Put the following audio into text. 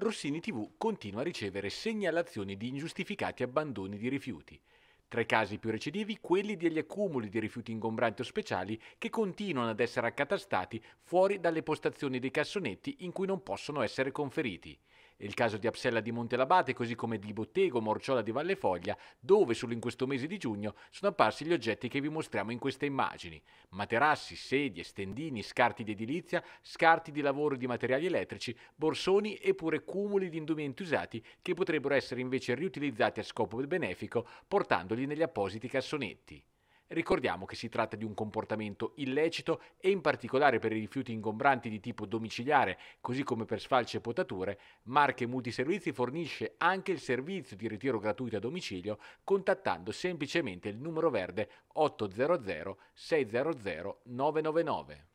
Rossini TV continua a ricevere segnalazioni di ingiustificati abbandoni di rifiuti. Tra i casi più recidivi, quelli degli accumuli di rifiuti ingombranti o speciali che continuano ad essere accatastati fuori dalle postazioni dei cassonetti in cui non possono essere conferiti il caso di Apsella di Montelabate, così come di Bottego, Morciola di Valle Foglia, dove solo in questo mese di giugno sono apparsi gli oggetti che vi mostriamo in queste immagini. Materassi, sedie, stendini, scarti di edilizia, scarti di lavoro di materiali elettrici, borsoni e pure cumuli di indumenti usati che potrebbero essere invece riutilizzati a scopo benefico portandoli negli appositi cassonetti. Ricordiamo che si tratta di un comportamento illecito e in particolare per i rifiuti ingombranti di tipo domiciliare, così come per sfalci e potature, Marche Multiservizi fornisce anche il servizio di ritiro gratuito a domicilio contattando semplicemente il numero verde 800 600 999.